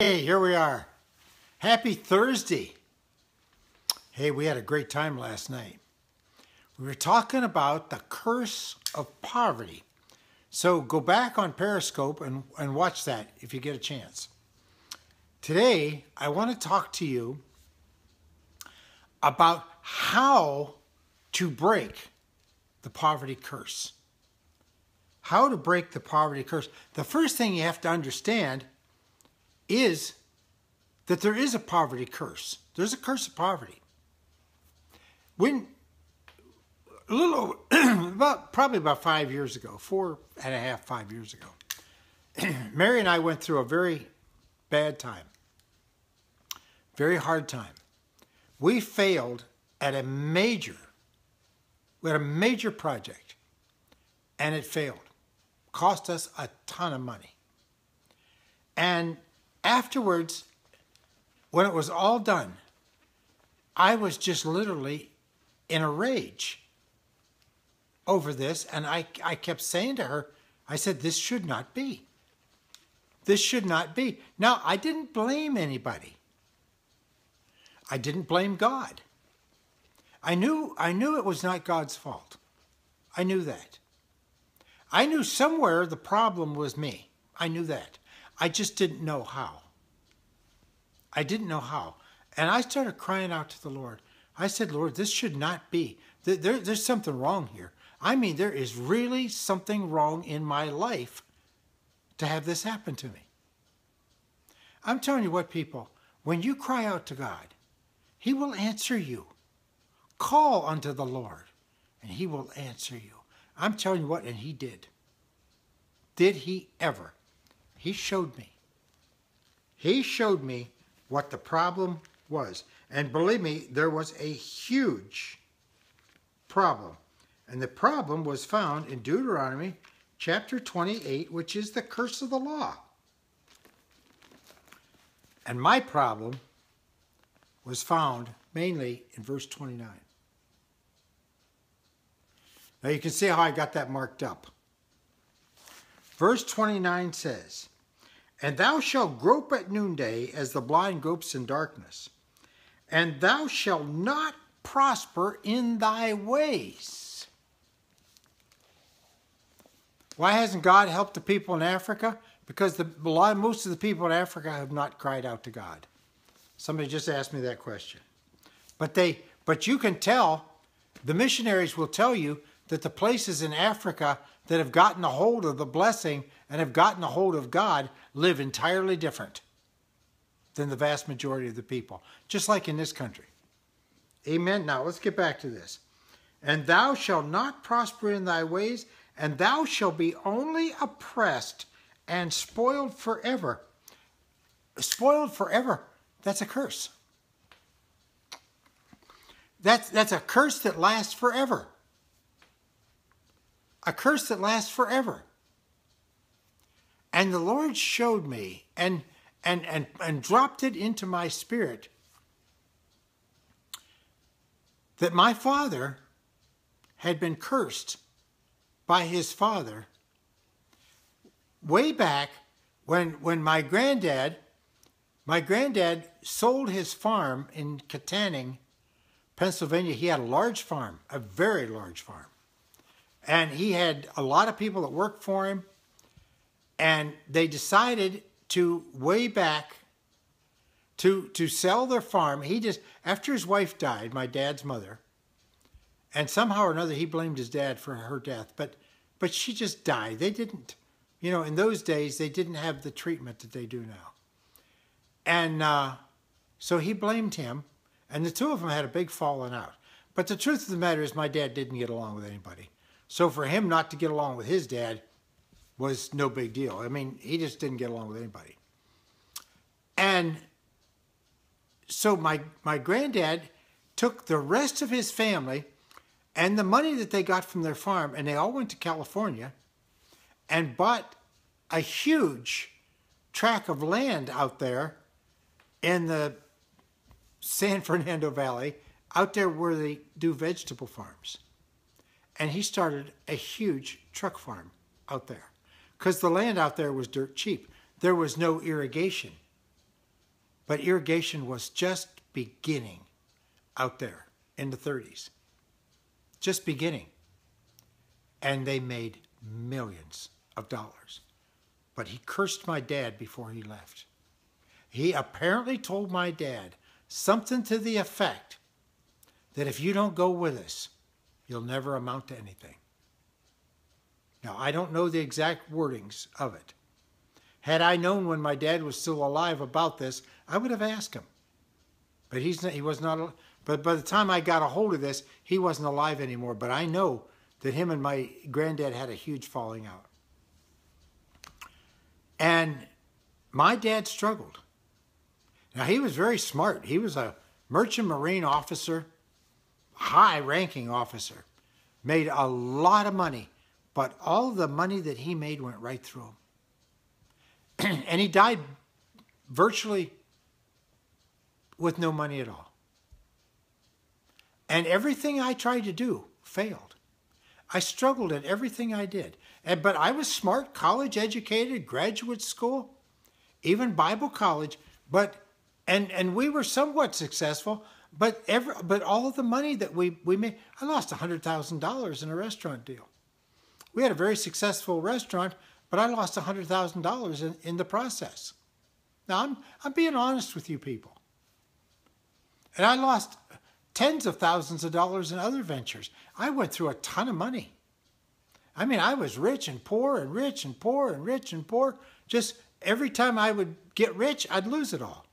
Hey, here we are. Happy Thursday. Hey, we had a great time last night. We were talking about the curse of poverty. So go back on Periscope and, and watch that if you get a chance. Today, I want to talk to you about how to break the poverty curse. How to break the poverty curse. The first thing you have to understand is that there is a poverty curse. There's a curse of poverty. When a little over, about probably about five years ago, four and a half, five years ago, Mary and I went through a very bad time, very hard time. We failed at a major, we had a major project, and it failed. Cost us a ton of money. And afterwards, when it was all done, I was just literally in a rage over this. And I, I kept saying to her, I said, this should not be. This should not be. Now, I didn't blame anybody. I didn't blame God. I knew, I knew it was not God's fault. I knew that. I knew somewhere the problem was me. I knew that. I just didn't know how. I didn't know how. And I started crying out to the Lord. I said, Lord, this should not be. There, there's something wrong here. I mean, there is really something wrong in my life to have this happen to me. I'm telling you what, people, when you cry out to God, He will answer you. Call unto the Lord, and He will answer you. I'm telling you what, and He did. Did He ever? He showed me. He showed me what the problem was. And believe me, there was a huge problem. And the problem was found in Deuteronomy chapter 28, which is the curse of the law. And my problem was found mainly in verse 29. Now you can see how I got that marked up. Verse 29 says, And thou shalt grope at noonday as the blind gropes in darkness, and thou shalt not prosper in thy ways. Why hasn't God helped the people in Africa? Because the, lot, most of the people in Africa have not cried out to God. Somebody just asked me that question. But they, but you can tell, the missionaries will tell you that the places in Africa that have gotten a hold of the blessing and have gotten a hold of God live entirely different than the vast majority of the people, just like in this country. Amen. Now let's get back to this. And thou shalt not prosper in thy ways, and thou shalt be only oppressed and spoiled forever. Spoiled forever. That's a curse. That's, that's a curse that lasts forever a curse that lasts forever. And the Lord showed me and and and and dropped it into my spirit that my father had been cursed by his father way back when when my granddad my granddad sold his farm in Kittanning, Pennsylvania. He had a large farm, a very large farm. And he had a lot of people that worked for him. And they decided to way back to to sell their farm. He just after his wife died, my dad's mother, and somehow or another he blamed his dad for her death. But but she just died. They didn't, you know, in those days they didn't have the treatment that they do now. And uh, so he blamed him, and the two of them had a big falling out. But the truth of the matter is, my dad didn't get along with anybody. So for him not to get along with his dad was no big deal. I mean, he just didn't get along with anybody. And so my my granddad took the rest of his family and the money that they got from their farm and they all went to California and bought a huge tract of land out there in the San Fernando Valley, out there where they do vegetable farms and he started a huge truck farm out there because the land out there was dirt cheap. There was no irrigation. but irrigation was just beginning out there in the 30s. Just beginning. And they made millions of dollars. But he cursed my dad before he left. He apparently told my dad something to the effect that if you don't go with us, you'll never amount to anything. Now, I don't know the exact wordings of it. Had I known when my dad was still alive about this, I would have asked him. But he's not, he was not. But by the time I got a hold of this, he wasn't alive anymore. But I know that him and my granddad had a huge falling out. And my dad struggled. Now he was very smart. He was a merchant marine officer, high ranking officer, made a lot of money, but all the money that he made went right through him. and he died virtually with no money at all. And everything I tried to do failed. I struggled at everything I did. And, but I was smart, college educated, graduate school, even Bible college. But and and we were somewhat successful. But every but all of the money that we we made, I lost hundred thousand dollars in a restaurant deal. We had a very successful restaurant, but I lost $100,000 in, in the process. Now, I'm, I'm being honest with you people. And I lost tens of thousands of dollars in other ventures. I went through a ton of money. I mean, I was rich and poor and rich and poor and rich and poor. Just every time I would get rich, I'd lose it all.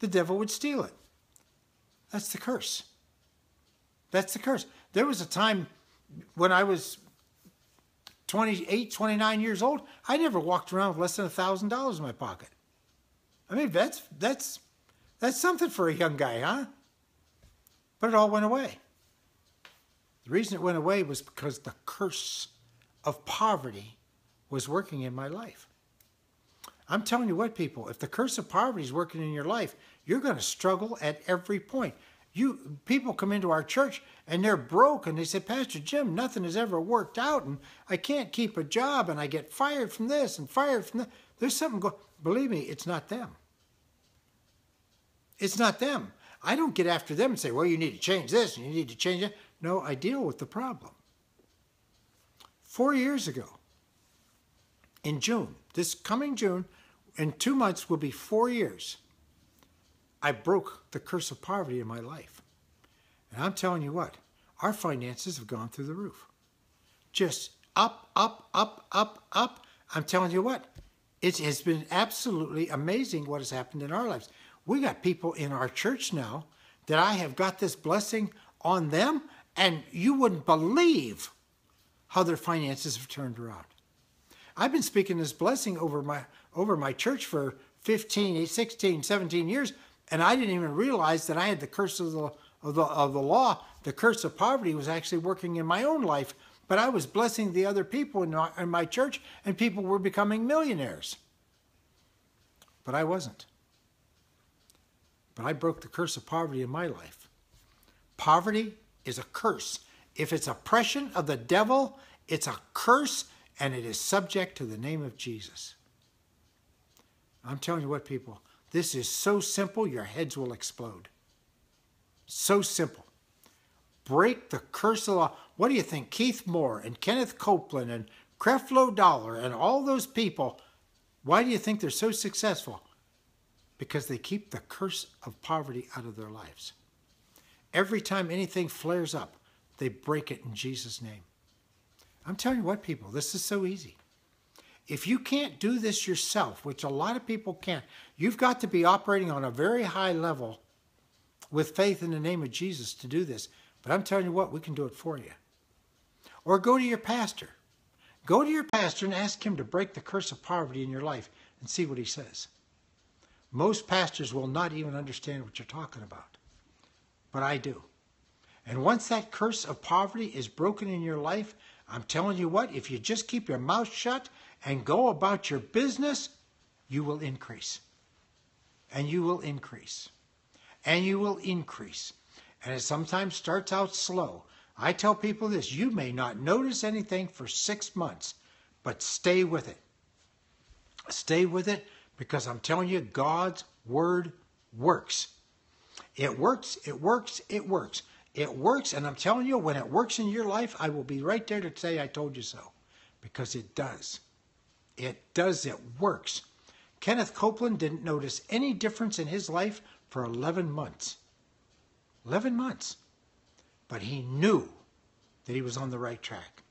The devil would steal it. That's the curse. That's the curse. There was a time when I was 28, 29 years old, I never walked around with less than $1,000 in my pocket. I mean, that's, that's, that's something for a young guy, huh? But it all went away. The reason it went away was because the curse of poverty was working in my life. I'm telling you what, people, if the curse of poverty is working in your life, you're going to struggle at every point. You people come into our church and they're broke and they say, Pastor Jim, nothing has ever worked out and I can't keep a job and I get fired from this and fired from that. There's something going. Believe me, it's not them. It's not them. I don't get after them and say, well, you need to change this and you need to change that. No, I deal with the problem. Four years ago, in June, this coming June, in two months will be four years I broke the curse of poverty in my life. And I'm telling you what, our finances have gone through the roof. Just up, up, up, up, up. I'm telling you what, it has been absolutely amazing what has happened in our lives. We got people in our church now that I have got this blessing on them, and you wouldn't believe how their finances have turned around. I've been speaking this blessing over my over my church for 15, 16, 17 years and I didn't even realize that I had the curse of the, of the, of the law. The curse of poverty was actually working in my own life, but I was blessing the other people in my, in my church, and people were becoming millionaires. But I wasn't. But I broke the curse of poverty in my life. Poverty is a curse. If it's oppression of the devil, it's a curse and it is subject to the name of Jesus. I'm telling you what, people, this is so simple, your heads will explode. So simple. Break the curse of law. What do you think? Keith Moore and Kenneth Copeland and Creflo Dollar and all those people, why do you think they're so successful? Because they keep the curse of poverty out of their lives. Every time anything flares up, they break it in Jesus' name. I'm telling you what, people, this is so easy. If you can't do this yourself, which a lot of people can't, you've got to be operating on a very high level with faith in the name of Jesus to do this. But I'm telling you what, we can do it for you. Or go to your pastor. Go to your pastor and ask him to break the curse of poverty in your life and see what he says. Most pastors will not even understand what you're talking about, but I do. And once that curse of poverty is broken in your life, I'm telling you what, if you just keep your mouth shut and go about your business, you will increase. And you will increase. And you will increase. And it sometimes starts out slow. I tell people this you may not notice anything for six months, but stay with it. Stay with it Because I'm telling you, God's word works. It works, it works, it works. It works, and I'm telling you, when it works in your life, I will be right there to say I told you so. Because it does. It does, it works. Kenneth Copeland didn't notice any difference in his life for 11 months. 11 months. But he knew that he was on the right track.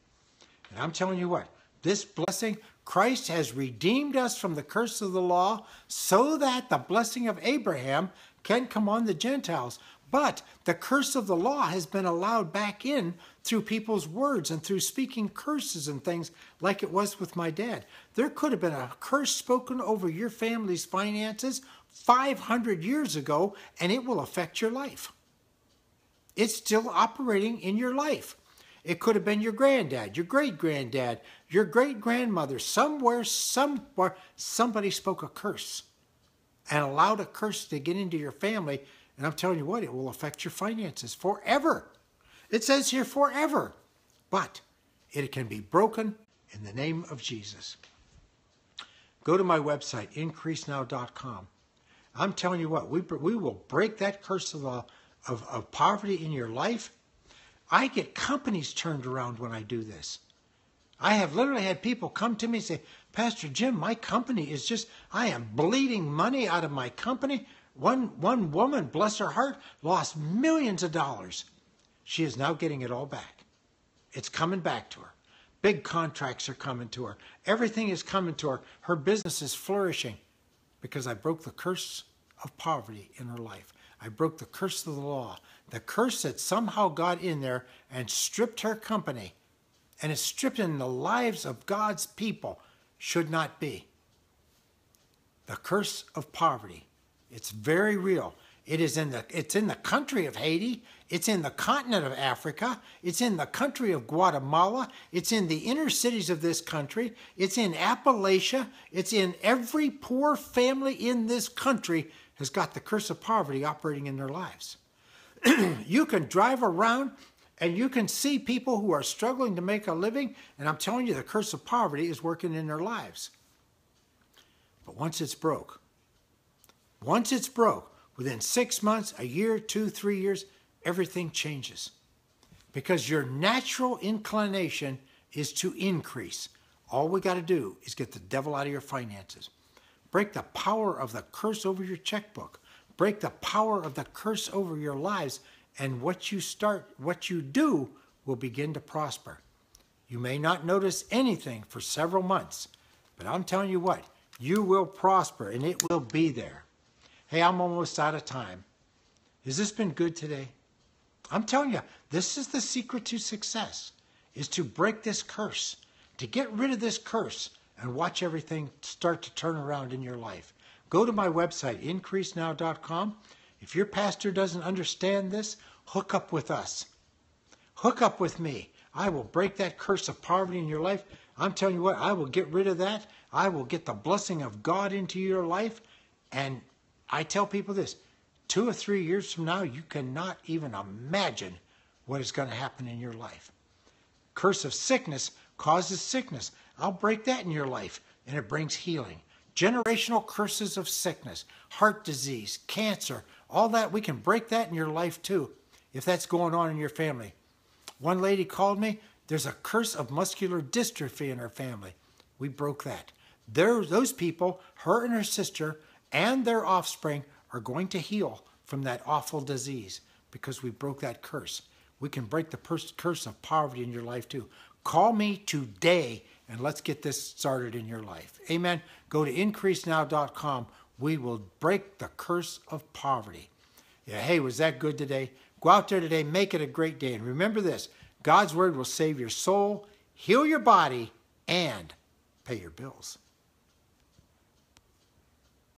And I'm telling you what, this blessing, Christ has redeemed us from the curse of the law so that the blessing of Abraham can come on the Gentiles. But the curse of the law has been allowed back in through people's words and through speaking curses and things like it was with my dad. There could have been a curse spoken over your family's finances 500 years ago, and it will affect your life. It's still operating in your life. It could have been your granddad, your great granddad, your great grandmother. Somewhere, somewhere, somebody spoke a curse and allowed a curse to get into your family and I'm telling you what, it will affect your finances forever. It says here forever. But it can be broken in the name of Jesus. Go to my website, increasenow.com. I'm telling you what, we, we will break that curse of, uh, of, of poverty in your life. I get companies turned around when I do this. I have literally had people come to me and say, Pastor Jim, my company is just, I am bleeding money out of my company. One, one woman, bless her heart, lost millions of dollars. She is now getting it all back. It's coming back to her. Big contracts are coming to her. Everything is coming to her. Her business is flourishing because I broke the curse of poverty in her life. I broke the curse of the law. The curse that somehow got in there and stripped her company and is stripped in the lives of God's people should not be. The curse of poverty it's very real. It is in the it's in the country of Haiti, it's in the continent of Africa, it's in the country of Guatemala, it's in the inner cities of this country, it's in Appalachia, it's in every poor family in this country has got the curse of poverty operating in their lives. you can drive around and you can see people who are struggling to make a living, and I'm telling you, the curse of poverty is working in their lives. But once it's broke, once it's broke, within six months, a year, two, three years, everything changes. Because your natural inclination is to increase. All we got to do is get the devil out of your finances. Break the power of the curse over your checkbook. Break the power of the curse over your lives. And what you start, what you do, will begin to prosper. You may not notice anything for several months, but I'm telling you what, you will prosper and it will be there. Hey, I'm almost out of time. Has this been good today? I'm telling you, this is the secret to success, is to break this curse, to get rid of this curse and watch everything start to turn around in your life. Go to my website, increasenow.com. If your pastor doesn't understand this, hook up with us. Hook up with me. I will break that curse of poverty in your life. I'm telling you what, I will get rid of that. I will get the blessing of God into your life, and I tell people this two or three years from now, you cannot even imagine what is going to happen in your life. Curse of sickness causes sickness. I'll break that in your life, and it brings healing. Generational curses of sickness, heart disease, cancer, all that, we can break that in your life too, if that's going on in your family. One lady called me, there's a curse of muscular dystrophy in her family. We broke that. There, those people, her and her sister, and their offspring are going to heal from that awful disease because we broke that curse. We can break the curse of poverty in your life too. Call me today and let's get this started in your life. Amen. Go to increasenow.com. We will break the curse of poverty. Yeah, hey, was that good today? Go out there today, make it a great day. And remember this God's word will save your soul, heal your body, and pay your bills.